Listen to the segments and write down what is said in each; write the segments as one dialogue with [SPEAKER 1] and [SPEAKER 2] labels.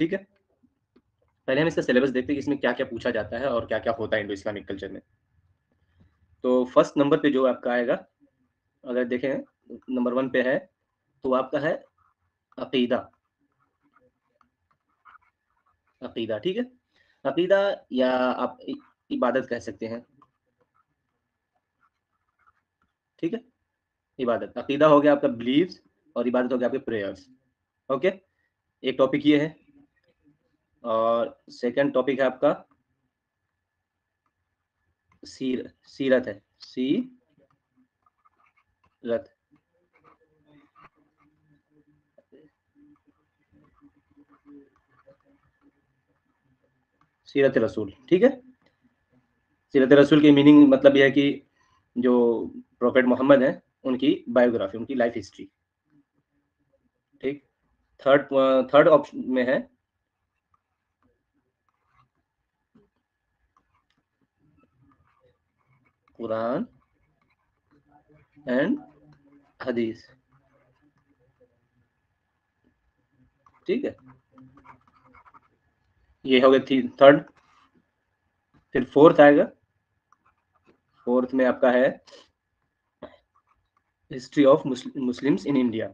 [SPEAKER 1] ठीक है? पहले हम इसका सिलेबस देखते हैं कि इसमें क्या क्या पूछा जाता है और क्या क्या होता है इंडो इस्लामिक कल्चर में। तो फ़र्स्ट नंबर पे जो आपका आएगा, अगर देखें नंबर वन पे है तो आपका है अकीदा। अकीदा, ठीक है? अकीदा या आप इबादत कह सकते हैं। ठीक है? इबादत। अकीदा हो गया आपका बिलीव्स और इबादत हो गया आपके प्रेयर्स ओके? एक टॉपिक ये है। और सेकंड टॉपिक है आपका। सीर सीरत है। सी रत सीरत रसूल, ठीक है? सीरत रसूल की मीनिंग मतलब यह है कि जो प्रोफेट मोहम्मद है, उनकी बायोग्राफी उनकी लाइफ हिस्ट्री ठीक? थर्ड थर्ड ऑप्शन में है कुरान एंड हदीस ठीक है? ये हो गया थर्ड फिर फोर्थ आएगा। फोर्थ में आपका है history of Muslims in India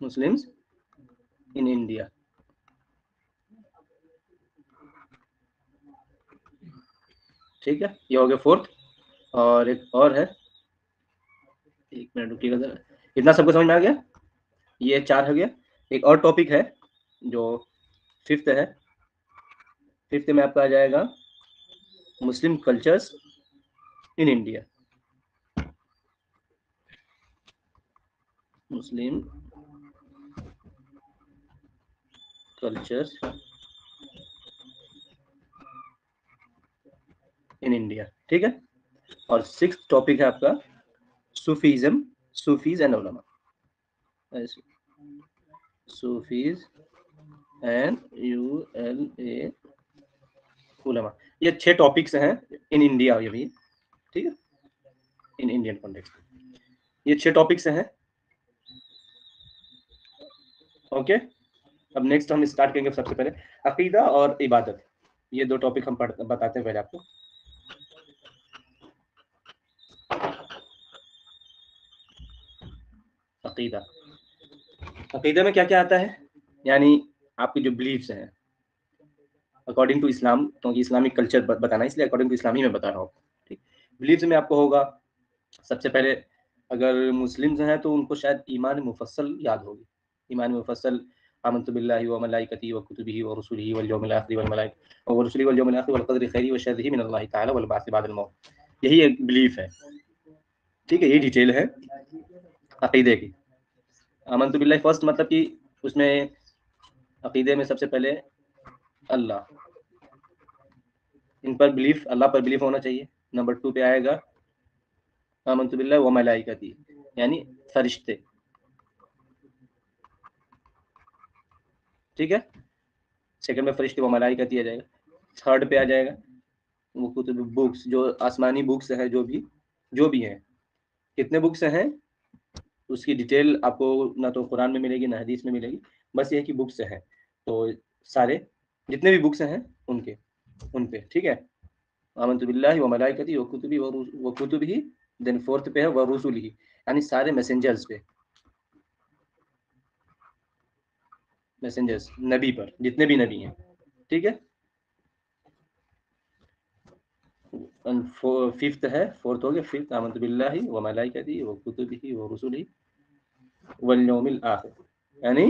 [SPEAKER 1] Muslims in India ठीक है, ये हो गया फोर्थ और एक और है। एक मिनट रुकिएगा इतना सबको समझ में आ गया? ये चार हो गया। एक और टॉपिक है जो फिफ्थ है। फिफ्थ में आपका आ जाएगा Muslim cultures in India Muslim cultures in India ठीक है? और सिक्स टॉपिक है आपका सूफीज्म सूफीज एंड उलमा Sufis and U L A ये छह टॉपिक्स हैं इन इंडिया ये भी, ठीक है? इन इंडियन कॉन्टेक्स्ट ये छह टॉपिक्स हैं। ओके अब नेक्स्ट हम स्टार्ट करेंगे सबसे पहले। अकीदा और इबादत। ये दो टॉपिक हम पढ़, बताते हैं पहले आपको। अकीदा अकीदा में क्या क्या आता है? यानी आपके जो बिलीफ्स हैं। अकॉर्डिंग टू इस्लाम क्योंकि इस्लामिक कल्चर बताना इसलिए अकॉर्डिंग टू इस्लामी में बता रहा हूँ। ठीक? बिलीफ्स में आपको होगा, सबसे पहले अगर मुस्लिम्स हैं तो उनको शायद ईमान मुफसल याद होगी। ईमान मुफसल आमन बिल्लाहि व मलाइकती व कुतुबिही व रसूलिही वल यौमिल वल मलाइक, व रसूलिही वल यौमिल आखिर वल क़द्रि खैरी व शर्रिही मिन अल्लाह तआला वल मौत। यही एक बिलीफ है। ठीक है, ये डिटेल है अकीदे की। अमन तो बिल्ला फ़र्स्ट मतलब कि उसमें अकीदे में सबसे पहले अल्लाह। इन पर बिलीफ, अल्लाह पर बिलीफ होना चाहिए। नंबर टू पे आएगा अमन तो बिल्ला व मलाइकती, यानी फरिश्ते। ठीक है? सेकंड में फरिश्ते व मलाइकती आ जाएगा। थर्ड पे आ जाएगा, वो कुतुब बुक्स, जो आसमानी बुक्स है, जो भी जो भी हैं। कितने बुक्स हैं? उसकी डिटेल आपको ना तो कुरान में मिलेगी, ना हदीस में मिलेगी। बस ये है कि बुक्स हैं। तो सारे, जितने भी बुक्स हैं, उनके उन पे ठीक है? अमन बिल्लाहि व मलाइकती व कुतुबी व कुतुबी देन फोर्थ पे है, व रसूल ही यानी सारे मैसेंजर्स पे। मैसेंजर्स नबी पर, जितने भी नबी हैं, ठीक है? फिफ्थ है फोर्थ हो गया फिफ्थ आमद बिल्लाहि व मलाइकती व कुतुबिही व रसूलिही वल यौमिल आखिर यानी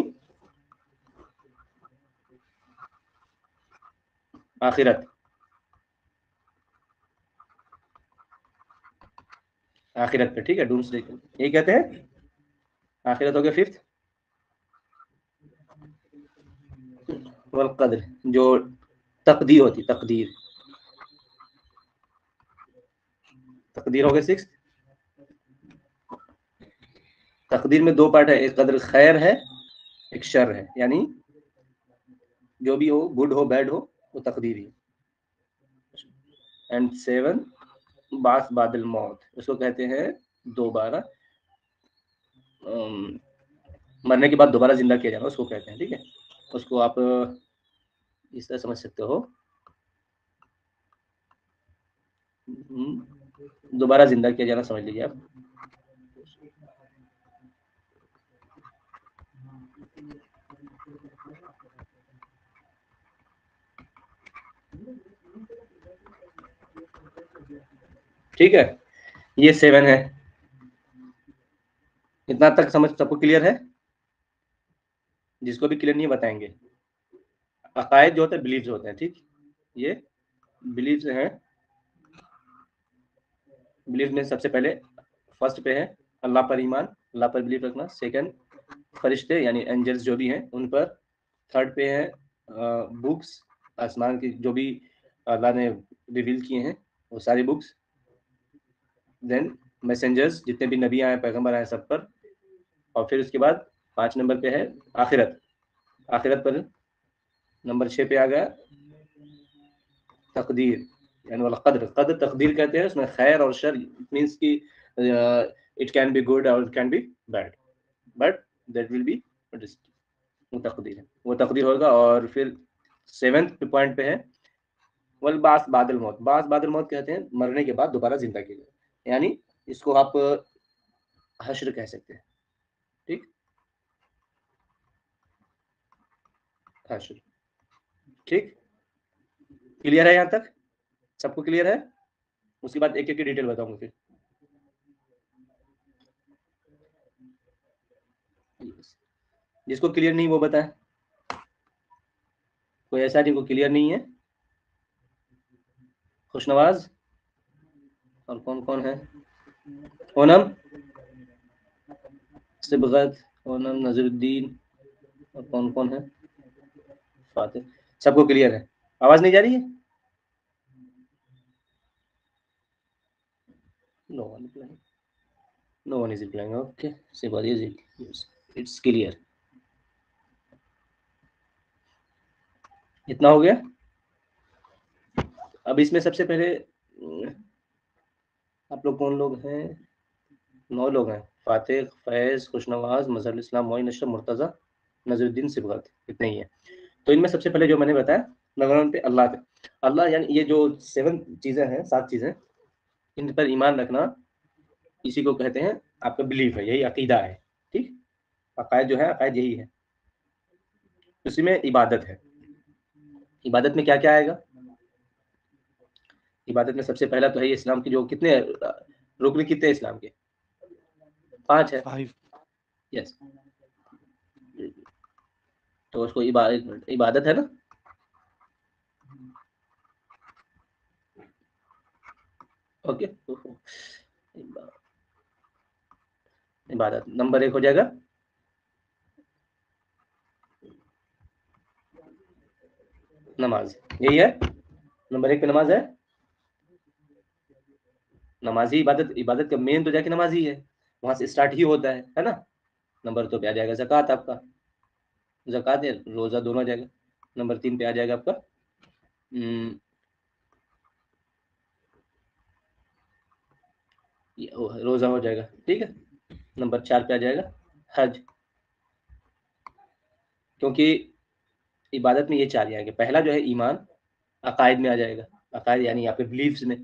[SPEAKER 1] आखिरत आखिरत पे ठीक है डूम्स डे ये कहते हैं आखिरत हो गया फिफ्थ वल कदर जो तकदीर होती तकदीर तकदीर हो गए सिक्स? तकदीर में दो पार्ट है एक कदर खैर है एक शर है। यानी जो भी हो गुड हो बैड हो वो तकदीर ही एंड सेवन बास बादल मौत। उसको कहते हैं दोबारा। मरने के बाद दोबारा ज़िंदा किया जाना उसको कहते हैं ठीक है? उसको आप इस तरह समझ सकते हो। हम्म, दोबारा ज़िंदा किया जाना समझ लीजिए आप। ठीक है, ये सेवन है। इतना तक समझ सबको क्लियर है? जिसको भी क्लियर नहीं बताएँगे। अकायद जो होते हैं बिलीव होते हैं, ठीक? ये बिलीव हैं। बिलीव में सबसे पहले फ़र्स्ट पे है, अल्लाह पर ईमान, अल्लाह पर बिलीव रखना। सेकंड फरिश्ते यानी एंजल्स जो भी हैं, उन पर। थर्ड पे है बुक्स आसमान की जो भी अल्लाह ने रिवील किए हैं, वो सारी बुक्स देन मैसेंजर्स जितने भी नबी आए, पैगंबर आए, सब पर। और फिर उसके बाद पाँच नंबर पे है, आखिरत। आखिरत पर नंबर छः पे आ गया, तकदीर। यानी वाला कद्र कद्र तकदीर कहते हैं उसमें खैर और शर मीन्स की इट कैन बी गुड और it can be bad but that will be वो तकदीर है वो तकदीर होगा और फिर सेवेंथ पॉइंट पे है वल बास बादल मौत बास बादल मौत कहते हैं मरने के बाद दोबारा ज़िंदा की जाए यानी इसको आप हश्र कह सकते हैं ठीक हश्र ठीक क्लियर है यहाँ तक सबको क्लियर है? उसके बाद एक एक की डिटेल बताऊँगा फिर। जिसको क्लियर नहीं, वो बताए। कोई ऐसा जिनको क्लियर नहीं है? खुशनवाज? और कौन कौन है? ओनम? सिबगत? ओनम, नजरुद्दीन? और कौन कौन है? फातिह। सबको क्लियर है। आवाज़ नहीं जा रही है? No one replying no one is replying okay. What is it? Yes. It's clear. इतना हो गया? अब इसमें सबसे पहले आप लोग कौन लोग हैं? नौ लोग हैं। फातिह, फैज, खुशनवाज मजहर इस्लाम, मोइन अशरफ, मुर्तज़ा, नजरुद्दीन, सिबगत। इतने ही है। तो इनमें सबसे पहले जो मैंने बताया नंबर पे अल्लाह पे। अल्लाह यानी ये जो सेवन चीज़ें हैं, सात चीज़ें इन पर ईमान रखना इसी को कहते हैं आपका बिलीफ है यही अकीदा है ठीक? अकायद जो है अकायद यही है। उसी में इबादत है। इबादत में क्या क्या आएगा? इबादत में सबसे पहला तो है इस्लाम की जो कितने रुकन कितने इस्लाम के? पाँच है। यस तो उसको इबादत इबादत है ना? ओके इबादत नंबर एक हो जाएगा। नमाज़, यही है? नंबर एक पे नमाज़ है? नमाजी इबादत इबादत का मेन तो जाके नमाज़ ही। वहाँ से स्टार्ट ही होता है है ना? नंबर तो पे आ जाएगा जक़ात आपका। जक़ात रोज़ा दोनों आ जाएगा। नंबर तीन पे आ जाएगा आपका। रोज़ा हो जाएगा, ठीक है? नंबर चार पे आ जाएगा, हज। क्योंकि इबादत में ये चार आएँगे। पहला जो है ईमान, अकायद में आ जाएगा। अकायद यानी आपके बिलीफ्स में।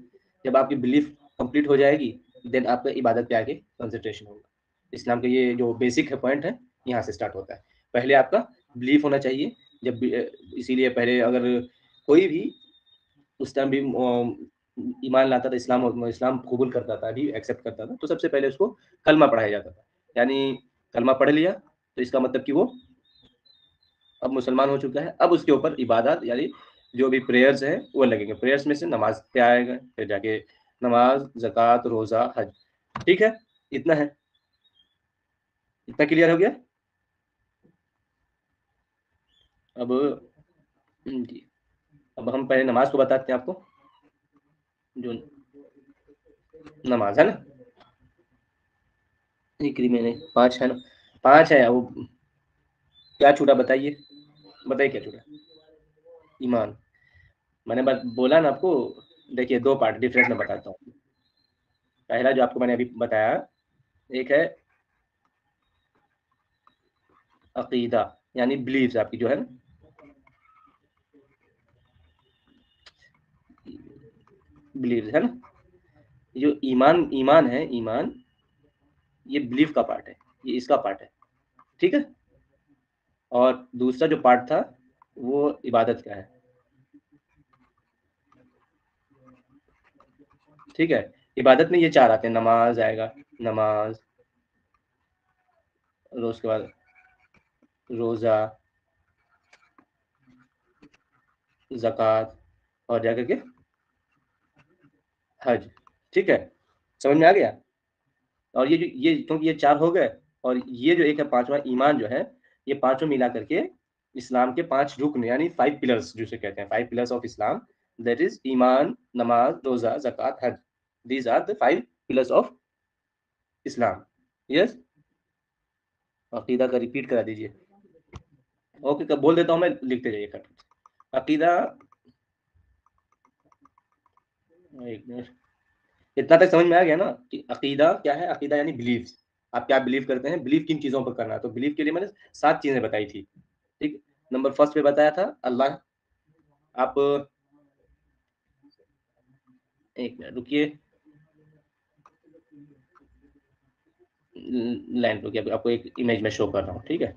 [SPEAKER 1] जब आपकी बिलीफ कंप्लीट हो जाएगी, देन आपका इबादत पे आगे कंसंट्रेशन होगा। इस्लाम का ये जो बेसिक है पॉइंट है, यहाँ से स्टार्ट होता है। पहले आपका बिलीफ होना चाहिए। जब इसीलिए पहले अगर कोई भी, उस टाइम भी ईमान लाता था, इस्लाम इस्लाम कबूल करता था अभी एक्सेप्ट करता था तो सबसे पहले उसको कलमा पढ़ाया जाता था। यानी कलमा पढ़ लिया तो इसका मतलब कि वो अब मुसलमान हो चुका है, अब उसके ऊपर इबादत, यानी जो भी प्रेयर्स हैं, वो लगेंगे। प्रेयर्स में से नमाज़ पे आएगा, फिर जाके नमाज़, जक़ात, रोज़ा, हज। ठीक है? इतना है। इतना क्लियर हो गया? अब जी। अब हम पहले नमाज़ को बताते हैं आपको। जो नमाज़ है ना? इक्री मैंने, पाँच है ना? पाँच है वो क्या छूटा बताइए? बताइए क्या छूटा? ईमान। मैंने बोला ना आपको, देखिए दो पार्ट डिफरेंस में बताता हूँ। पहला जो आपको मैंने अभी बताया, एक है अकीदा, यानी बिलीव्स आपकी जो है ना? बिलीव है ना? जो ईमान ईमान है, ईमान, ये बिलीव का पार्ट है, ये इसका पार्ट है, ठीक है? और दूसरा जो पार्ट था, वो इबादत का है, ठीक है? इबादत में ये चार आते हैं, नमाज़ आएगा, नमाज़ रोज के बाद रोज़ा, जक़ात, और जाकर के हज ठीक है, समझ में आ गया? और ये जो, ये क्योंकि ये चार हो गए, और ये जो एक है पांचवा ईमान जो है, ये पाँचों मिला करके इस्लाम के पाँच रुकन, यानी फाइव पिलर्स जिसे कहते हैं five pillars of Islam that is ईमान, नमाज़, रोजा, जक़ात, हज these are the five pillars of Islam yes अकीदा का रिपीट करा दीजिए। ओके बोल देता हूँ मैं, लिखते जाइए अकीदा एक मिनट। इतना तक समझ में आ गया ना कि अकीदा क्या है? अकीदा यानी बिलीव आप क्या बिलीव करते हैं? बिलीव किन चीज़ों पर करना है? तो बिलीव के लिए मैंने सात चीज़ें बताई थी। ठीक? नंबर फ़र्स्ट पे बताया था अल्लाह। आप, एक मिनट, रुकिए। लैंड रुकिए। आपको एक इमेज में शो कर रहा हूँ, ठीक है?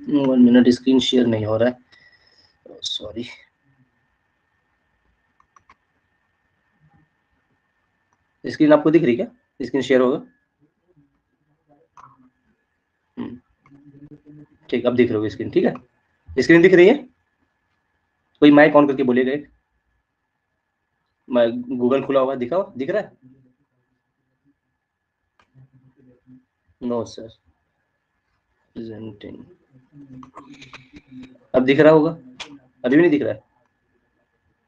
[SPEAKER 1] वन मिनट स्क्रीन शेयर नहीं हो रहा है। सॉरी स्क्रीन आपको दिख रही क्या? स्क्रीन शेयर होगा? हम्म। ठीक, अब दिख रही होगी स्क्रीन ठीक है? स्क्रीन दिख रही है? कोई माइक ऑन करके बोलिएगा एक। गूगल खुला हुआ दिखाओ, दिख रहा है? नो सर प्रेजेंटिंग अब दिख रहा होगा? अभी भी नहीं दिख रहा है?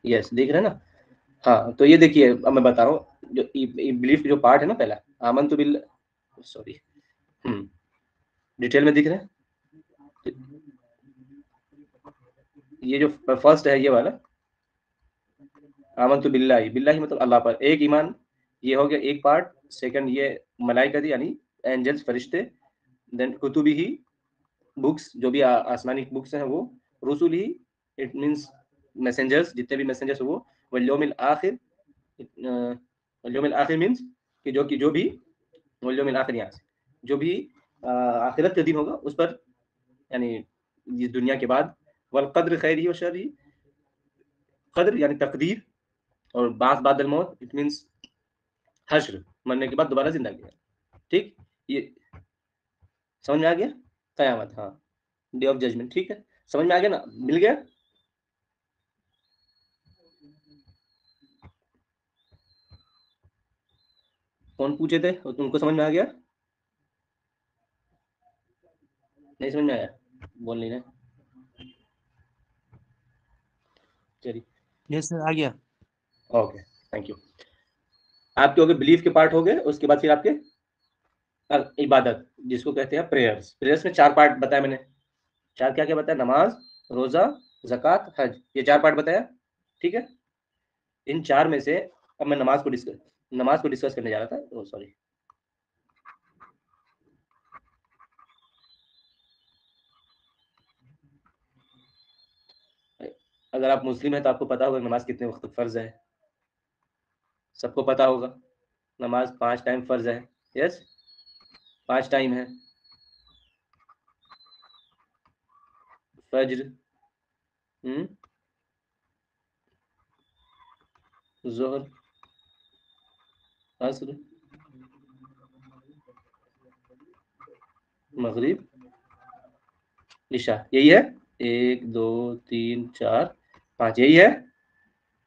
[SPEAKER 1] यस दिख रहा है ना? हाँ तो ये देखिए, अब मैं बता रहा हूँ, जो बिलीफ जो पार्ट है ना पहला आमन तो बिल सॉरी हम्म डिटेल में दिख रहा है? ये जो फ़र्स्ट है, ये वाला आमन तो बिल्ला ही बिल्ला ही मतलब अल्लाह पर, एक ईमान, ये हो गया एक पार्ट सेकंड ये मलाइका यानी एंजल्स फरिश्ते देन कुतुबी ही बुक्स जो भी आसमानी बुक्स हैं वो रसूल ही इट मींस मैसेंजर्स जितने भी मैसेंजर्स वो वल्योमिल आखिर वल्योमिल आखिर मीन्स कि जो कि, जो भी वल्योमिल आखिर यहाँ से जो भी आखिरत का दिन होगा, उस पर, यानी इस दुनिया के बाद वल कद्र खैर ही व शर ही कद्र यानी तकदीर, और बास बादल मौत इट मीन्स हश्र, मरने के बाद दोबारा ज़िंदा ज़िंदगी ठीक? ये, समझ में आ गया? कयामत हाँ। डे ऑफ़ जजमेंट ठीक है? समझ में आ गया ना? मिल गया? कौन पूछे थे? और तुमको समझ में आ गया? नहीं समझ में आया। बोल नहीं रहे। चलिए।
[SPEAKER 2] यस सर आ गया।
[SPEAKER 1] ओके थैंक यू आपके हो गए बिलीफ के पार्ट हो गए उसके बाद फिर आपके इबादत, जिसको कहते हैं प्रेयर्स प्रेयर्स में चार पार्ट बताया मैंने। चार क्या क्या बताया? नमाज़, रोजा, जक़ात, हज। ये चार पार्ट बताया? ठीक है? इन चार में से अब मैं नमाज़ को डिस्कस नमाज़ को डिस्कस करने जा रहा था। सॉरी अगर आप मुस्लिम हैं तो आपको पता होगा नमाज़ कितने वक्त फ़र्ज़ है। सबको पता होगा। नमाज़ पाँच टाइम फ़र्ज़ है। यस पाँच टाइम है। फज्र हम्म जोहर, असर, मगरिब ईशा यही है? एक, दो, तीन, चार, पाँच, यही है?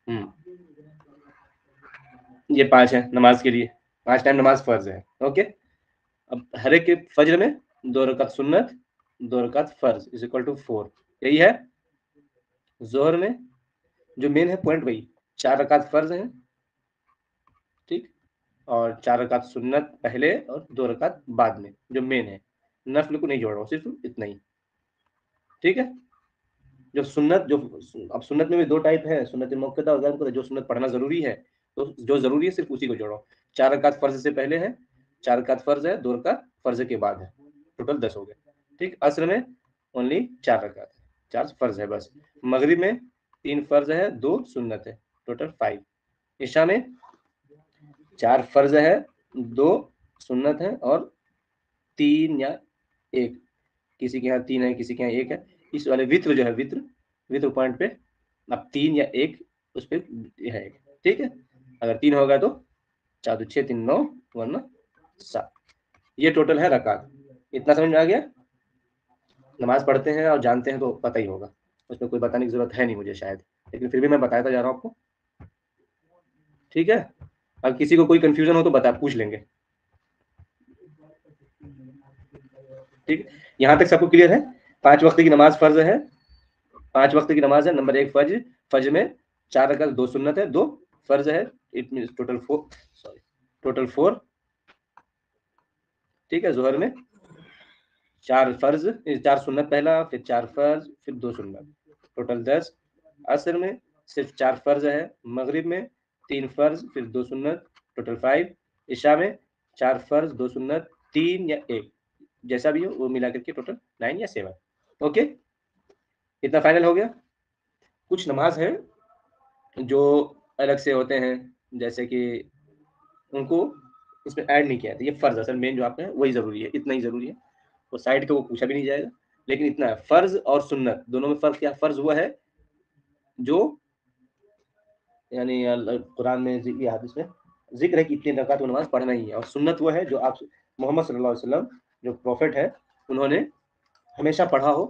[SPEAKER 1] हम्म। ये पाँच है नमाज़ के लिए। पाँच टाइम नमाज़ फ़र्ज़ है। ओके? अब हर एक फजर में दो रकात सुन्नत, दो रकात फ़र्ज़ इज़ इक्वल टू फोर यही है जोहर में, जो मेन है पॉइंट वही। चार रकात फ़र्ज़ है, ठीक? और चार रकात सुन्नत पहले और दो रकात बाद में, जो मेन है। नफल को नहीं जोड़ रहा सिर्फ़ इतना ही। ठीक है? जो सुन्नत, जो अब सुन्नत में भी दो टाइप है, सुन्नत मौकदा और जो सुन्नत पढ़ना ज़रूरी है तो जो ज़रूरी है, सिर्फ़ उसी को जोड़ो चार रकात फ़र्ज़ से पहले है चार रकात फ़र्ज़ है, दो रकात फ़र्ज़ के बाद है। टोटल दस हो गए ठीक, असर में ओनली चार रकात है चार फ़र्ज़ है बस। मगरिब में तीन फ़र्ज़ है, दो सुन्नत है। टोटल फाइव ईशा में चार फ़र्ज़ है, दो सुन्नत है और तीन या एक। किसी के यहाँ तीन है, किसी के यहाँ एक है। इस वाले वित्र जो है, वित्र वित्र पॉइंट पे अब तीन या एक, उस पर ठीक है? अगर तीन होगा तो चार दो छः तीन नौ वरना सात ये टोटल है रकात। इतना समझ में आ गया? नमाज़ पढ़ते हैं और जानते हैं तो पता ही होगा। उसमें कोई बताने की ज़रूरत है नहीं मुझे शायद। लेकिन फिर भी मैं बताता जा रहा हूँ आपको। ठीक है? अगर किसी को कोई कंफ्यूजन हो तो बता, पूछ लेंगे। ठीक? यहाँ तक सबको क्लियर है? पाँच वक्त की नमाज़ फ़र्ज़ है। पाँच वक्त की नमाज़ है। नंबर एक फ़र्ज़। फ़र्ज़ में चार रकत, दो सुन्नत है। दो फ़र्ज़ है। It mean total four sorry total four ठीक है, जोहर में। चार फ़र्ज़ चार सुन्नत पहला, फिर चार फ़र्ज़, फिर दो सुन्नत। टोटल दस। असर में सिर्फ़ चार फ़र्ज़ है। मगरिब में तीन फ़र्ज़, फिर दो सुन्नत। टोटल फाइव ईशा में चार फ़र्ज़, दो सुन्नत, तीन या एक। जैसा भी हो, वो मिला करके टोटल नाइन या सेवन ओके इतना फाइनल हो गया। कुछ नमाज़ है जो अलग से होते हैं, जैसे कि उनको इसमें ऐड नहीं किया था ये फ़र्ज़ असल मेन जो आपका है, वही ज़रूरी है, इतना ही ज़रूरी है। वो साइड के वो पूछा भी नहीं जाएगा, लेकिन इतना है, फ़र्ज़ और सुन्नत, दोनों में फ़र्क क्या? फ़र्ज़ हुआ है जो, यानी कुरान में हादिस में, ज़िक्र है कि इतनी रकात नमाज़ पढ़ना ही है, और सुन्नत वो है जो आप, मोहम्मद सल्लल्लाहु अलैहि वसल्लम, जो प्रॉफिट है, उन्होंने हमेशा पढ़ा हो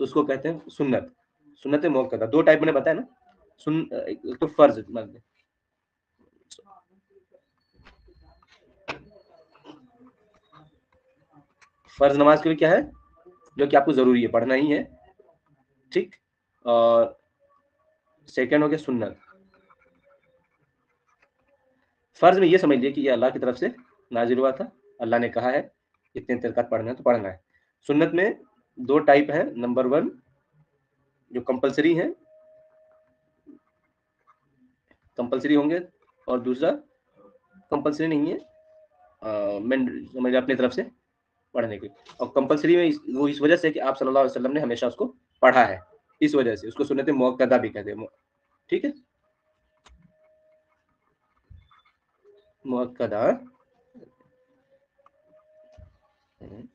[SPEAKER 1] तो उसको कहते हैं सुन्नत। सुन्नत मौका दो टाइप मैंने बताया ना? सुन तो फ़र्ज़ मतलब फ़र्ज़ नमाज़ के लिए क्या है? जो कि आपको ज़रूरी है, पढ़ना ही है। ठीक? और सेकेंड हो गया सुन्नत। फ़र्ज़ में ये समझ लिया कि ये अल्लाह की तरफ़ से नाजिल हुआ था। अल्लाह ने कहा है, इतने तरकत पढ़ना है तो पढ़ना है। सुन्नत में दो टाइप है। नंबर वन जो कंपलसरी है कंपलसरी होंगे। और दूसरा कंपलसरी नहीं है। मैं समझ अपनी तरफ़ से। पढ़ने की और कंपलसरी में वो इस वजह से कि आप सल्लल्लाहु अलैहि वसल्लम ने हमेशा उसको पढ़ा है। इस वजह से, उसको सुन्नत मौकदा भी कहते हैं। ठीक है? मौकदा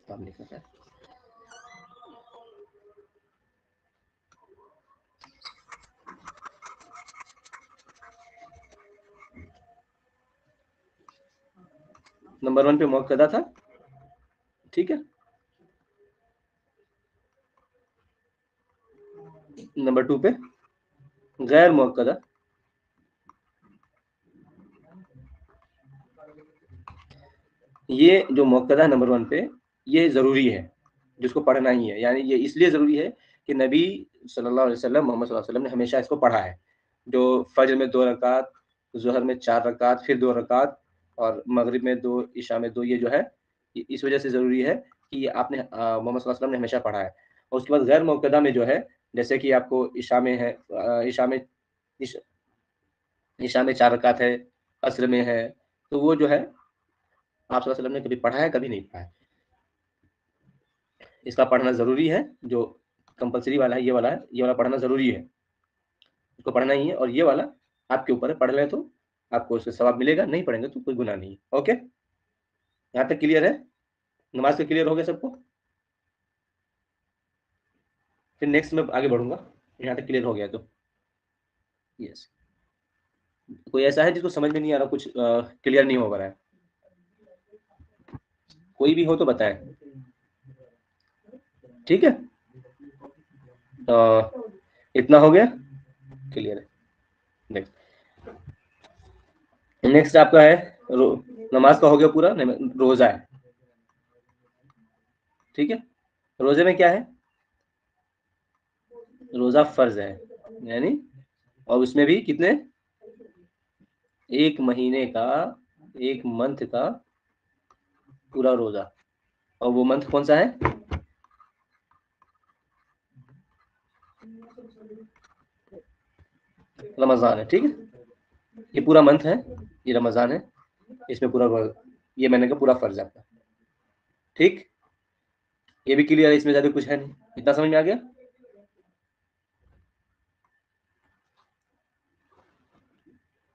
[SPEAKER 1] काम नहीं कर रहा है। नंबर वन पे मौकदा था। ठीक है? नंबर टू पे। गैर मौकदा ये जो मौकदा नंबर वन पे, ये ज़रूरी है, जिसको पढ़ना ही है। यानी ये इसलिए ज़रूरी है कि नबी सल्लल्लाहु अलैहि वसल्लम, मोहम्मद सल्लल्लाहु अलैहि वसल्लम ने हमेशा इसको पढ़ा है। जो फजर में दो रकात, जहर में चार रकात, फिर दो रकात और मगरिब में दो ईशा में दो, ये जो है इस वजह से ज़रूरी है कि आपने मोहम्मद वसल्लम ने हमेशा पढ़ा है। और उसके बाद गैर मौकदा में जो है, जैसे कि आपको ईशा में है ईशा में ईशा में चार रकात है, असर में है तो वो जो है, आप वसल्लम ने कभी पढ़ा है, कभी नहीं पढ़ा है। इसका पढ़ना ज़रूरी है, जो कंपलसरी वाला है, ये वाला है, ये वाला पढ़ना ज़रूरी है। उसको पढ़ना ही है, और ये वाला आपके ऊपर है, पढ़ लें तो आपको उससे सवाब मिलेगा, नहीं पढ़ेंगे तो कोई गुना नहीं है, ओके? यहाँ तक क्लियर है? नमाज़ से क्लियर हो गया सबको? फिर नेक्स्ट में आगे बढ़ूँगा। यहाँ तक क्लियर हो गया तो। यस कोई ऐसा है जिसको समझ में नहीं आ रहा, कुछ क्लियर नहीं हो पा रहा है? कोई भी हो तो बताए। ठीक है? तो इतना हो गया? क्लियर है। नेक्स्ट नेक्स्ट आपका है नमाज़ का हो गया पूरा? रोजा है। ठीक है? रोज़े में क्या है? रोजा फ़र्ज़ है। यानी, और उसमें भी कितने? एक महीने का, एक मंथ का पूरा रोजा। और वो मंथ कौन सा है? रमज़ान है, ठीक है? ये पूरा मंथ है, ये रमज़ान है। इसमें पूरा ये महीने का पूरा फ़र्ज़ है आपका। ठीक? ये भी क्लियर है, इसमें ज़्यादा कुछ है नहीं। इतना समझ में आ गया?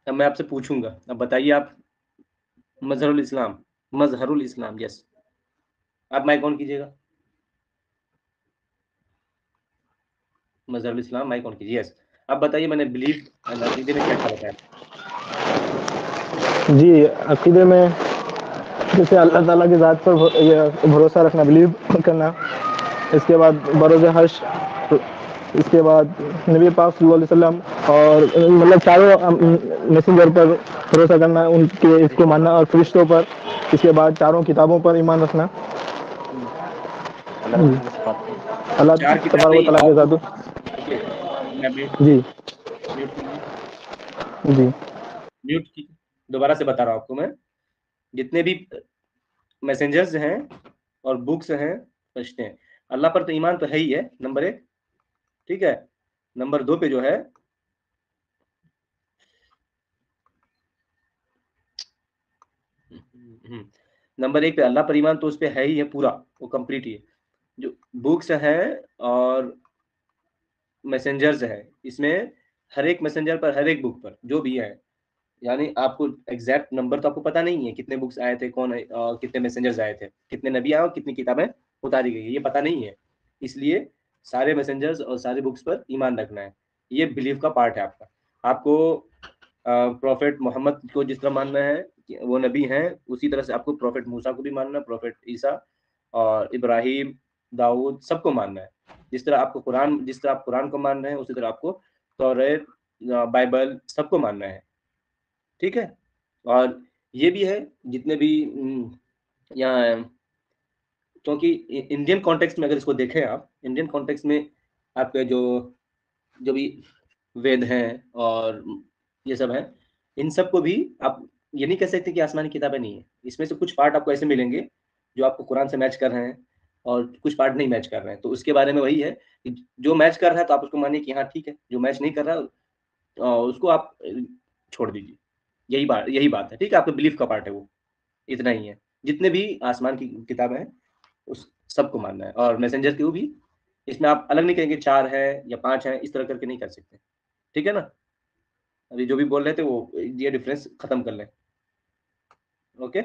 [SPEAKER 1] अब मैं आपसे पूछूँगा। अब बताइए आप, मजहरुल इस्लाम मजहरुल इस्लाम यस आप माइक ऑन कीजिएगा। मजहरुल इस्लाम माइक ऑन कीजिए यस अब बताइए, मैंने बिलीव में क्या क्या बताया
[SPEAKER 2] जी अकीदे में जैसे अल्लाह ताला की ज़ात पर भरोसा रखना बिलीव करना। इसके बाद बरोज़ हर्ष इसके बाद नबी पाक वसल्लम और मतलब चारों मैसेंजर पर भरोसा करना उनके इसको मानना और फरिश्तों पर। इसके बाद चारों किताबों पर ईमान रखना। अल्लाह तबारक के साथ जी।
[SPEAKER 1] जी। म्यूट की दोबारा से बता रहा हूँ आपको मैं। जितने भी मैसेंजर्स हैं और बुक्स हैं फरिश्ते हैं। अल्लाह पर तो ईमान तो है ही है, नंबर एक। ठीक है? नंबर दो पे जो है, नंबर एक पे अल्लाह पर ईमान तो उस पर है ही है पूरा, वो कंप्लीट ही है। जो बुक्स हैं और मैसेंजर्स है, इसमें हर एक मैसेंजर पर, हर एक बुक पर, जो भी है यानी आपको एग्जैक्ट नंबर तो आपको पता नहीं है कितने बुक्स आए थे, कौन है और कितने मैसेंजर्स आए थे, कितने नबी आए और कितनी किताबें उतारी गई ये पता नहीं है। इसलिए सारे मैसेंजर्स और सारे बुक्स पर ईमान रखना है। ये बिलीव का पार्ट है आपका। आपको प्रॉफिट मोहम्मद को जिस तरह मानना है वो नबी हैं, उसी तरह से आपको प्रॉफिट मूसा को भी मानना है प्रॉफिट ईसा और इब्राहिम, दाऊद सबको मानना है। जिस तरह आपको कुरान, जिस तरह आप कुरान को मान रहे हैं, उसी तरह आपको तौर बाइबल सबको मानना है। ठीक है? और ये भी है, जितने भी यहाँ क्योंकि इंडियन कॉन्टेक्स्ट में अगर इसको देखें आप इंडियन कॉन्टेक्स्ट में आपके जो जो भी वेद हैं और ये सब हैं, इन सबको भी आप ये नहीं कह सकते कि आसमानी किताबें नहीं है। इसमें से कुछ पार्ट आपको ऐसे मिलेंगे, जो आपको कुरान से मैच कर रहे हैं और कुछ पार्ट नहीं मैच कर रहे हैं। तो उसके बारे में वही है कि जो मैच कर रहा है तो आप उसको मानिए कि हाँ ठीक है, जो मैच नहीं कर रहा उसको आप छोड़ दीजिए। यही बात यही बात है, ठीक है? आपके बिलीफ का पार्ट है वो, इतना ही है। जितने भी आसमान की किताबें हैं, उस सबको मानना है। और मैसेंजर के वो भी, इसमें आप अलग नहीं कहेंगे चार है या पाँच है, इस तरह करके नहीं कर सकते। ठीक है ना? अभी जो भी बोल रहे थे, वो, ये डिफरेंस खत्म कर लें। ओके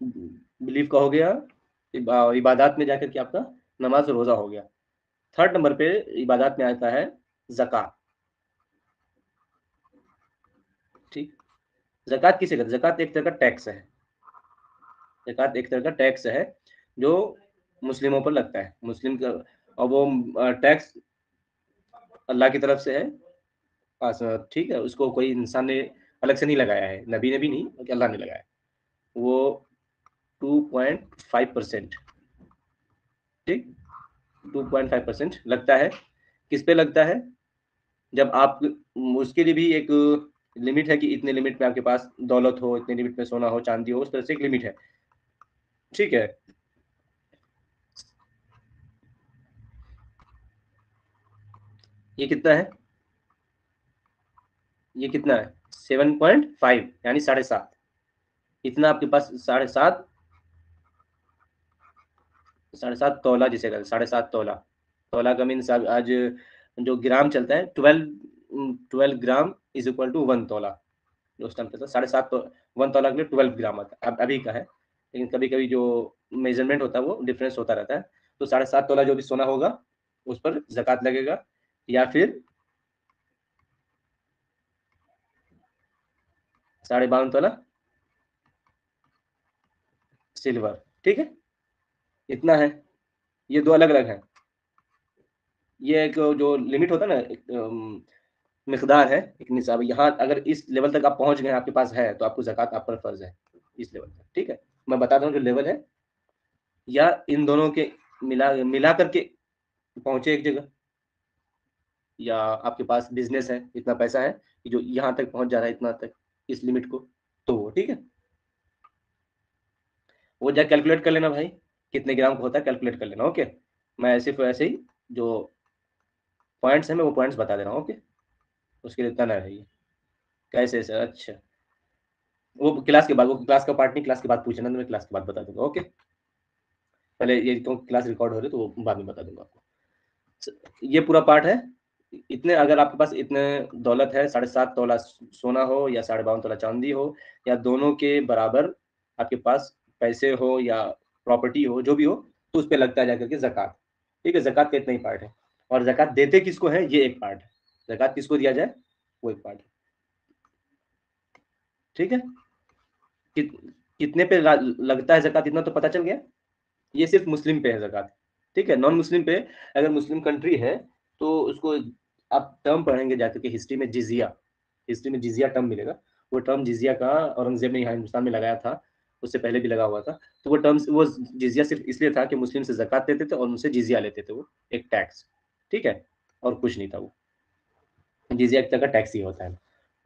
[SPEAKER 1] बिलीव का हो गया इबादत में जाकर के आपका नमाज़ रोजा हो गया। थर्ड नंबर पे इबादत में आता है जक़ात। ठीक? जक़ात किसे कहते जक़ात एक तरह का टैक्स है। जक़ात एक तरह का टैक्स है जो मुस्लिमों पर लगता है। मुस्लिम का, और वो टैक्स अल्लाह की तरफ़ से है। ठीक है, उसको कोई इंसान ने अलग से नहीं लगाया है। नबी ने भी नहीं अल्लाह ने लगाया वो 2.5 परसेंट, ठीक? 2.5 परसेंट लगता है। किस पे लगता है? जब आप, उसके लिए भी एक लिमिट है कि इतने लिमिट में आपके पास दौलत हो, इतने लिमिट में सोना हो, चांदी हो, उस तरह से एक लिमिट है। ठीक है? ये कितना है? ये कितना है? सेवन पॉइंट फाइव, यानी साढ़े सात। इतना आपके पास साढ़े सात साढ़े सात तोला जिसे कहते साढ़े सात तोला। तोला का मीन आज जो ग्राम चलता है twelve twelve gram is equal to one tola. उस टाइम चलता साढ़े सात तो वन तोला के लिए ट्वेल्व ग्राम आता अब, अभी का है। लेकिन कभी कभी जो मेज़रमेंट होता है, वो डिफरेंस होता रहता है। तो साढ़े सात तोला जो भी सोना होगा, उस पर जक़ात लगेगा। या फिर साढ़े बावन तोला सिल्वर। ठीक है? इतना है। ये दो अलग अलग है। ये एक जो लिमिट होता है ना मकदार है, एक निसाब यहाँ अगर इस लेवल तक आप पहुँच गए आपके पास है तो आपको जक़ात आप पर फ़र्ज़ है, इस लेवल तक, ठीक है? मैं बताता हूँ जो लेवल है, या इन दोनों के मिला मिला करके पहुँचे एक जगह, या आपके पास बिज़नेस है, इतना पैसा है, कि जो यहाँ तक पहुँच जा रहा है, इतना तक, इस लिमिट को तो ठीक है? वो जा कैलकुलेट कर लेना भाई, कितने ग्राम का होता है कैलकुलेट कर लेना ओके मैं सिर्फ़ ऐसे ही जो पॉइंट्स हैं, मैं वो पॉइंट्स बता दे रहा हूँ ओके उसके लिए इतना रहिए कैसे सर? अच्छा। वो क्लास के बाद, वो क्लास का पार्ट नहीं क्लास के बाद पूछना तो मैं क्लास के बाद बता दूँगा ओके पहले ये तो क्लास रिकॉर्ड हो रही तो वो बाद में बता दूँगा आपको। ये पूरा पार्ट है। इतने, अगर आपके पास इतने दौलत है, साढ़े सात तोला सोना हो, या साढ़े बावन तोला चांदी हो, या दोनों के बराबर आपके पास पैसे हो, या प्रॉपर्टी हो, जो भी हो तो उस पर लगता है जाकर के जक़ात। ठीक है, जक़ात का इतना ही पार्ट है। और जक़ात देते किसको है? ये एक पार्ट है। जक़ात किसको दिया जाए? वो एक पार्ट है। ठीक है? कि, कितने पे लगता है जक़ात? इतना तो पता चल गया। ये सिर्फ़ मुस्लिम पे है जक़ात। ठीक है? नॉन मुस्लिम पे अगर मुस्लिम कंट्री है तो उसको आप टर्म पढ़ेंगे जाकर के हिस्ट्री में जिजिया हिस्ट्री में जिजिया टर्म मिलेगा। वो टर्म जिजिया का औरंगज़ेब ने यहाँ हिंदुस्तान में लगाया था। उससे पहले भी लगा हुआ था। तो वो टर्म्स वो जिजिया सिर्फ़ इसलिए था कि मुस्लिम से जक़ात लेते थे और उनसे जिजिया लेते थे वो। एक टैक्स ठीक है? और कुछ नहीं था वो। जिजिया एक तरह का टैक्स ही होता है।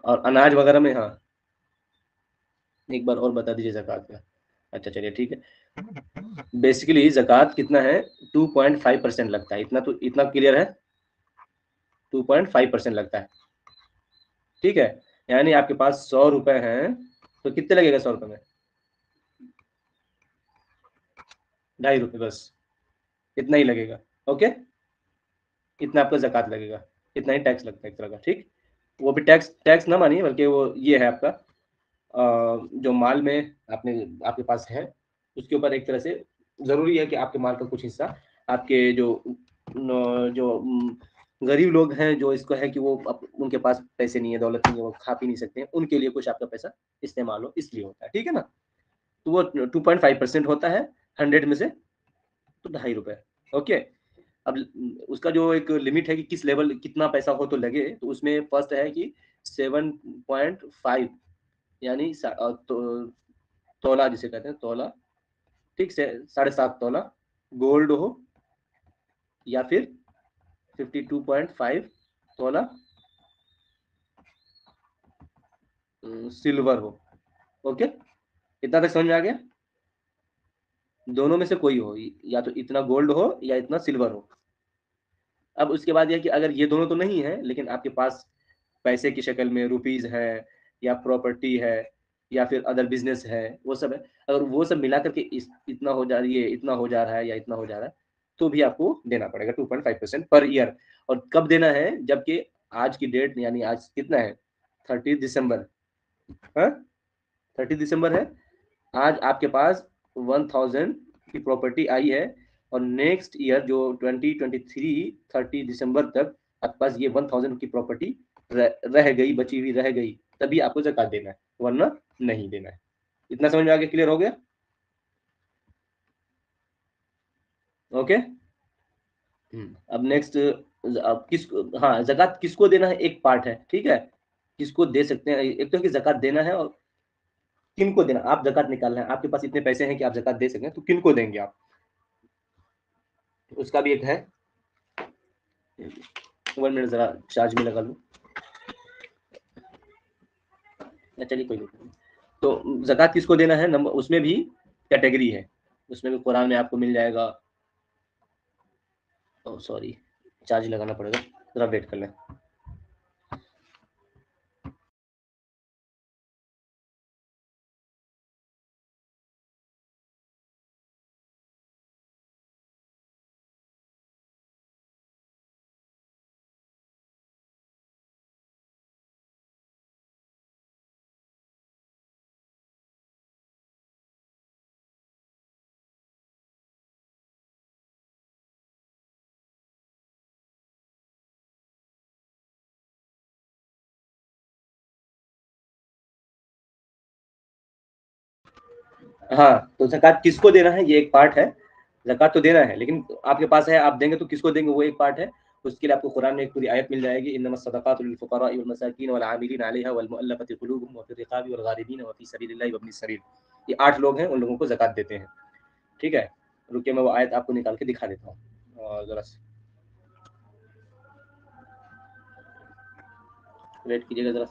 [SPEAKER 1] और अनाज वगैरह में हाँ। एक बार और बता दीजिए जक़ात का। अच्छा चलिए, ठीक है। बेसिकली जक़ात कितना है? 2.5 परसेंट लगता है। इतना तो इतना क्लियर है? 2.5 परसेंट लगता है। ठीक है? यानी आपके पास सौ रुपए हैं तो कितने लगेगा सौ रुपए में? ढाई रुपए, बस। इतना ही लगेगा। ओके? इतना आपका जक़ात लगेगा। इतना ही टैक्स लगता है एक तरह का, ठीक? वो भी टैक्स टैक्स ना मानिए, बल्कि वो ये है आपका जो माल में आपने, आपके पास है, उसके ऊपर एक तरह से ज़रूरी है कि आपके माल का कुछ हिस्सा, आपके जो जो गरीब लोग हैं, जो इसको है कि वो उनके पास पैसे नहीं है, दौलत नहीं है, वो खा पी नहीं सकते, उनके लिए कुछ आपका पैसा इस्तेमाल हो, इसलिए होता है, ठीक है ना? तो वो टू पॉइंट फाइव परसेंट होता है, हंड्रेड में से तो ढाई रुपए, ओके? अब उसका जो एक लिमिट है कि किस लेवल कितना पैसा हो तो लगे तो उसमें फ़र्स्ट है कि सेवन पॉइंट फाइव यानी तो, तोला जिसे कहते हैं तोला ठीक से साढ़े सात तोला गोल्ड हो या फिर fifty two point five tola silver हो ओके इतना तक समझ में आ गया? दोनों में से कोई हो, या तो इतना गोल्ड हो, या इतना सिल्वर हो। अब उसके बाद यह कि अगर ये दोनों तो नहीं है, लेकिन आपके पास पैसे की शक्ल में रुपीज़ है, या प्रॉपर्टी है, या फिर अदर बिज़नेस है, वो सब है। अगर वो सब मिला करके इतना हो जा रही है इतना हो जा रहा है, या इतना हो जा रहा है तो भी आपको देना पड़ेगा two point five percent per year और कब देना है? जबकि आज की डेट यानी आज कितना है? थर्टी दिसंबर। थर्टी दिसंबर है। आज आपके पास वन थाउज़ेंड की प्रॉपर्टी आई है और नेक्स्ट ईयर जो ट्वेंटी ट्वेंटी थ्री थर्टी दिसंबर तक आपके पास ये वन थाउज़ेंड की प्रॉपर्टी रह, रह गई बची हुई रह गई तभी आपको जक़ात देना है वरना नहीं देना है। इतना समझ में आगे क्लियर हो गया? ओके हम्म, अब नेक्स्ट अब किस हाँ जक़ात किसको देना है? एक पार्ट है ठीक है? किसको दे सकते हैं? एक तो कि जक़ात देना है और किन को देना? आप जक़ात निकालना है। आपके पास इतने पैसे हैं कि आप जक़ात दे सकें तो किन को देंगे आप? उसका भी एक है। वन मिनट जरा चार्ज में लगा लू। चलिए, कोई नहीं। तो जक़ात किसको देना है? नंबर उसमें भी कैटेगरी है। उसमें भी कुरान में आपको मिल जाएगा। सॉरी चार्ज लगाना पड़ेगा। जरा वेट कर लें। हाँ तो जक़ात किसको देना है? ये एक पार्ट है। जक़ात तो देना है, लेकिन आपके पास है, आप देंगे तो किसको देंगे वो एक पार्ट है। उसके लिए आपको कुरान में एक पूरी आयत मिल जाएगी इन सबिल ये आठ लोग हैं, उन लोगों को ज़कात देते हैं। ठीक है? रुकिए, मैं वो आयत आपको निकाल के दिखा देता हूँ। ज़रा वेट कीजिएगा ज़रा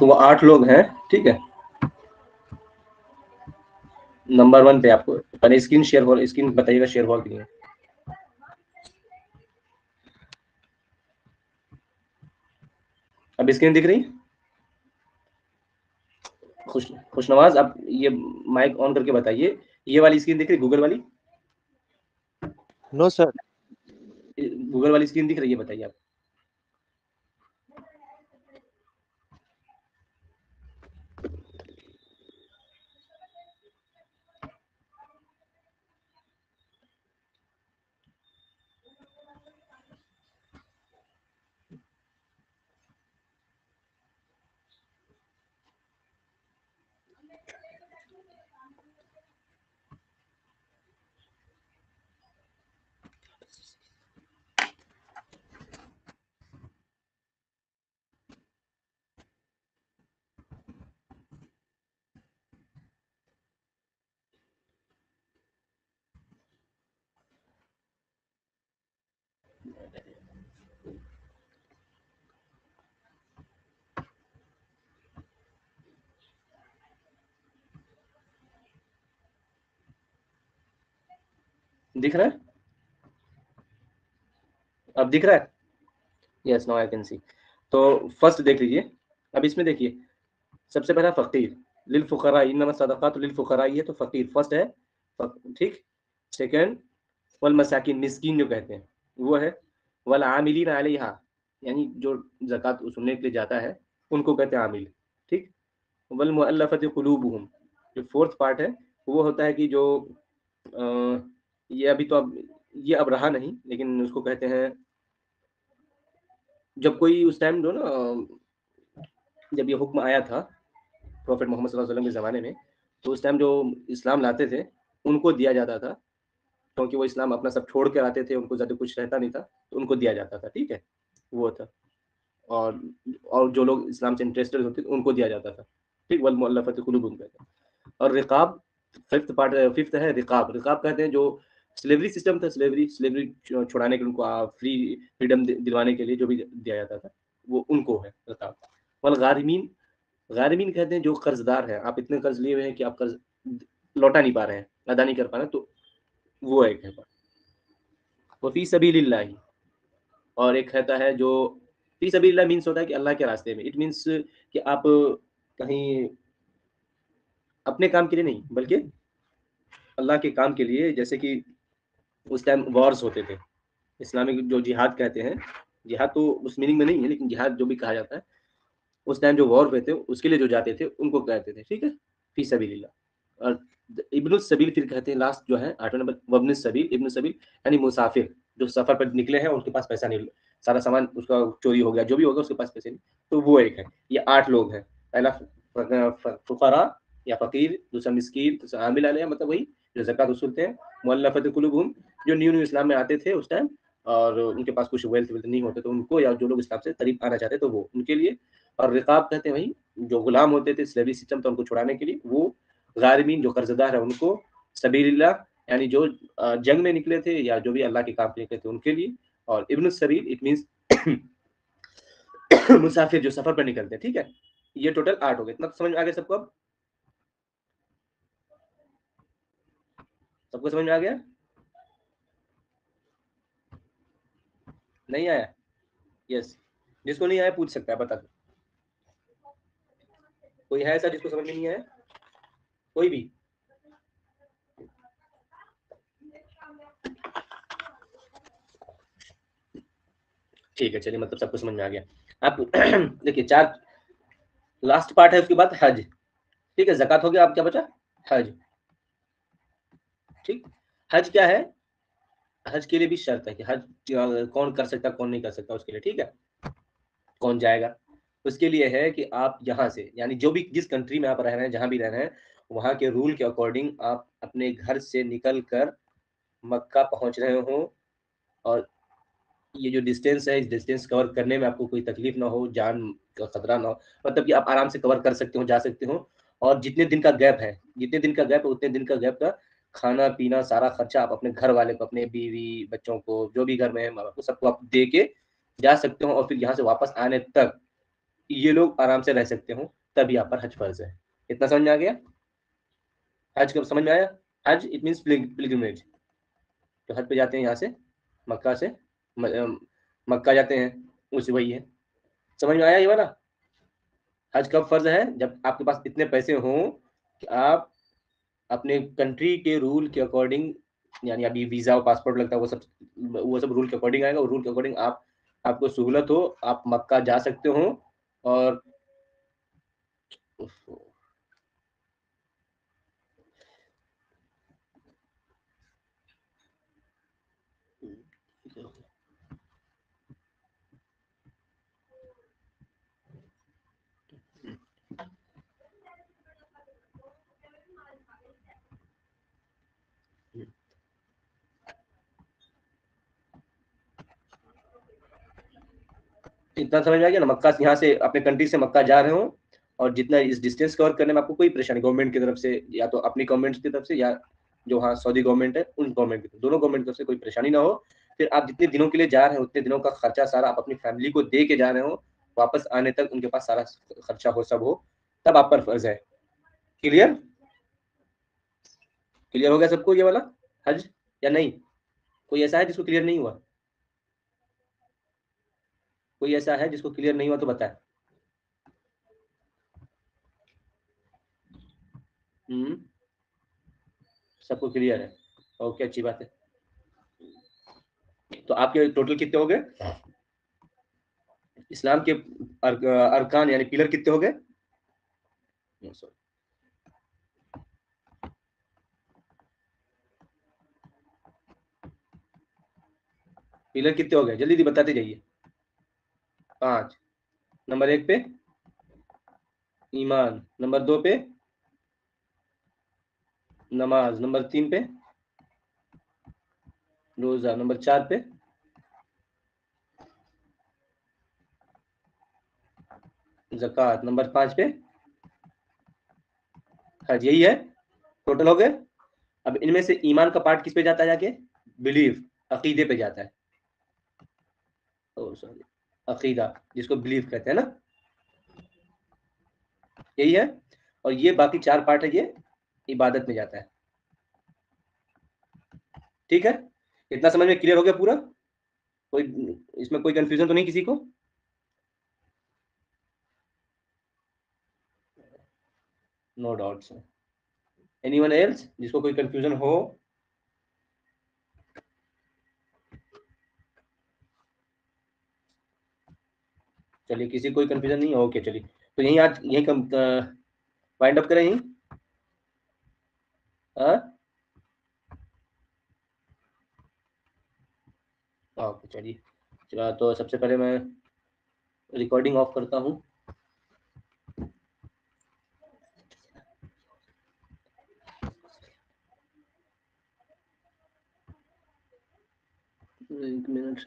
[SPEAKER 1] तो वो आठ लोग हैं ठीक है? नंबर वन पे आपको पहले स्क्रीन शेयर हो स्क्रीन बताइएगा शेयर हुआ के लिए। अब स्क्रीन दिख रही? खुश खुशनवाज आप ये माइक ऑन करके बताइए। ये वाली स्क्रीन दिख रही गूगल वाली?
[SPEAKER 3] नो सर
[SPEAKER 1] गूगल वाली स्क्रीन दिख रही है बताइए आप। दिख रहा है? अब दिख रहा है? Yes no I can see तो फ़र्स्ट देख लीजिए। अब इसमें देखिए। सबसे पहला फकीर। लिल फुकरा इनमा सदक़ात लिल फुकरा ये तो फकीर। फ़र्स्ट है। ठीक। सेकंड वल मसाकिन मिस्कीन जो कहते हैं वो है। वल आमिलीन अलैहा। यानी जो ज़कात वसूलने के लिए जाता है उनको कहते हैं आमिल। ठीक। वल मुअल्लफत कुलूबुहुम। जो फोर्थ पार्ट है वो होता है कि जो आ, ये अभी तो अब, ये अब रहा नहीं, लेकिन उसको कहते हैं, जब कोई उस टाइम जो ना, जब ये हुक्म आया था प्रॉफिट मोहम्मद वसल्लम के ज़माने में तो उस टाइम जो इस्लाम लाते थे, उनको दिया जाता था, क्योंकि वो इस्लाम अपना सब छोड़ कर आते थे, उनको ज़्यादा कुछ रहता नहीं था तो उनको दिया जाता था, ठीक है? वो था। और और जो लोग इस्लाम से इंटरेस्टेड होते थे, उनको दिया जाता था, ठीक? वल मुअल्लफत कुलूब हैं। और रिकाब फिफ्थ पार्ट फिफ्थ है रिकाब। रिकाब कहते हैं जो स्लेवरी सिस्टम था स्लेवरी स्लेवरी छुड़ाने के उनको फ्री फ्रीडम दिलवाने के लिए जो भी दिया जाता था, वो उनको है रिकाब वल गारमीन गारमीन कहते हैं जो कर्जदार है। आप इतने कर्ज लिए हुए हैं कि आप कर्ज लौटा नहीं पा रहे हैं, अदा नहीं कर पा रहे तो वो एक है। वफी सबील और एक कहता है जो, फ़ी सबील मीन्स होता है कि अल्लाह के रास्ते में। इट मीन्स कि आप कहीं अपने काम के लिए नहीं, बल्कि अल्लाह के काम के लिए, जैसे कि उस टाइम वॉर्स होते थे। इस्लामिक जो जिहाद कहते हैं, जिहाद तो उस मीनिंग में नहीं है, लेकिन जिहाद जो भी कहा जाता है, उस टाइम जो वॉर हुए थे, उसके लिए जो जाते थे, उनको कहते थे, ठीक है? फ़ी सबील और इब्न सबील फिर कहते हैं लास्ट जो है, आठवें नंबर, वबन सबील, इब्न सबील, यानी मुसाफिर, जो सफ़र पर निकले हैं, उनके पास पैसा नहीं, सारा सामान उसका चोरी हो गया, जो भी होगा उसके पास पैसे नहीं। तो वो एक है, ये आठ लोग हैं। पहला फुकारा या फकीर, दूसरा मिसकीन दूसरा आमिल आलिया मतलब वही, जो जक़ात वसूलते हैं मुअल्लफत कुलूबुहुम जो न्यू न्यू इस्लाम में आते थे उस टाइम और उनके पास कुछ वेल्थ वेल्थ नहीं होते तो उनको या जो लोग इस्लाम से करीब आना चाहते तो वो उनके लिए। और रिकाब कहते हैं वही, जो गुलाम होते थे स्लेवरी सिस्टम तो उनको छुड़ाने के लिए, वो गारमीन जो कर्जदार है, उनको सबील्ला यानी जो जंग में निकले थे, या जो भी अल्लाह के काम निकले थे, उनके लिए। और इब्न सबील इट मीन्स मुसाफिर जो सफ़र पर निकलते ठीक है? ये टोटल आठ हो गए। इतना समझ में आ गया सबको अब? सबको समझ में आ गया? नहीं आया? यस जिसको नहीं आया, पूछ सकता है, बता दो। कोई है ऐसा जिसको समझ में नहीं आया? कोई भी? ठीक है, चलिए मतलब सबको समझ में आ गया। आप देखिए, चार लास्ट पार्ट है, उसके बाद हज। ठीक है, जक़ात हो गया, आप क्या बचा? हज। ठीक? हज क्या है? हज के लिए भी शर्त है कि हज कौन कर सकता, कौन नहीं कर सकता उसके लिए, ठीक है? कौन जाएगा? उसके लिए है कि आप यहाँ से, यानी जो भी जिस कंट्री में आप रह रहे हैं, जहाँ भी रह रहे हैं, वहाँ के रूल के अकॉर्डिंग आप अपने घर से निकल कर मक्का पहुँच रहे हो और ये जो डिस्टेंस है, इस डिस्टेंस कवर करने में आपको कोई तकलीफ़ ना हो, जान का खतरा ना हो मतलब कि आप आराम से कवर कर सकते हो, जा सकते हो और जितने दिन का गैप है, जितने दिन का गैप है, उतने दिन का गैप का खाना, पीना, सारा खर्चा आप अपने घर वाले को, अपने बीवी, बच्चों को, जो भी घर में है सबको आप दे के जा सकते हो और फिर यहाँ से वापस आने तक ये लोग आराम से रह सकते हो, तभी यहाँ पर हज फ़र्ज़ है। इतना समझ में आ गया? हज कब, समझ में आया? हज इट मीन पिलग्रिमेज तो हज पे जाते हैं यहाँ से, मक्का से मक्का जाते हैं, उसी वही है। समझ में आया ये वाला? हज कब फ़र्ज़ है? जब आपके पास इतने पैसे हों कि आप अपने कंट्री के रूल के अकॉर्डिंग यानी अभी वीज़ा और पासपोर्ट लगता है, वो सब वो सब रूल के अकॉर्डिंग आएगा और रूल के अकॉर्डिंग आप, आपको सहूलत हो, आप मक्का जा सकते हो और इतना समझ में आ गया ना? मक्का यहाँ से अपने कंट्री से मक्का जा रहे हो और जितना इस डिस्टेंस कवर करने में आपको कोई परेशानी? गवर्नमेंट की तरफ़ से या तो अपनी गवर्नमेंट की तरफ़ से या जो हाँ सऊदी गवर्नमेंट है, उन गवर्नमेंट की दोनों गवर्नमेंट की तरफ़ से कोई परेशानी ना हो। फिर आप जितने दिनों के लिए जा रहे हैं, उतने दिनों का खर्चा सारा आप अपनी फैमिली को दे के जा रहे हो, वापस आने तक उनके पास सारा खर्चा हो, सब हो, तब आप पर फ़र्ज़ है। क्लियर क्लियर हो गया सबको ये वाला? हज या नहीं? कोई ऐसा है जिसको क्लियर नहीं हुआ? कोई ऐसा है जिसको क्लियर नहीं हुआ तो बताए। हम्म। सबको क्लियर है। ओके अच्छी बात है। तो आपके टोटल कितने हो गए? इस्लाम के अरकान यानी पिलर कितने हो गए? पिलर कितने हो गए? जल्दी बताते जाइए। पाँच। नंबर एक पे? ईमान। नंबर दो पे? नमाज़। नंबर तीन पे? रोजा। नंबर चार पे? जक़ात। नंबर पाँच पे? हज। यही है? टोटल हो गए? अब इनमें से ईमान का पार्ट किस पे जाता है जाके? बिलीव अकीदे पे जाता है। ओ सॉरी अकीदा, जिसको बिलीव कहते हैं ना? यही है। और ये बाकी चार पार्ट है, ये इबादत में जाता है। ठीक है? इतना समझ में क्लियर हो गया पूरा? कोई, इसमें कोई कंफ्यूजन तो नहीं किसी को? नो डाउट्स एनीवन एल्स जिसको कोई कंफ्यूजन हो? चलिए, किसी कोई कंफ्यूजन नहीं ओके चलिए। तो यही आज, यही वाइंड अप करें यही। ओके चलिए। चलो तो सबसे पहले मैं रिकॉर्डिंग ऑफ़ करता हूँ। एक मिनट